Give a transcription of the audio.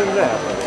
clean that.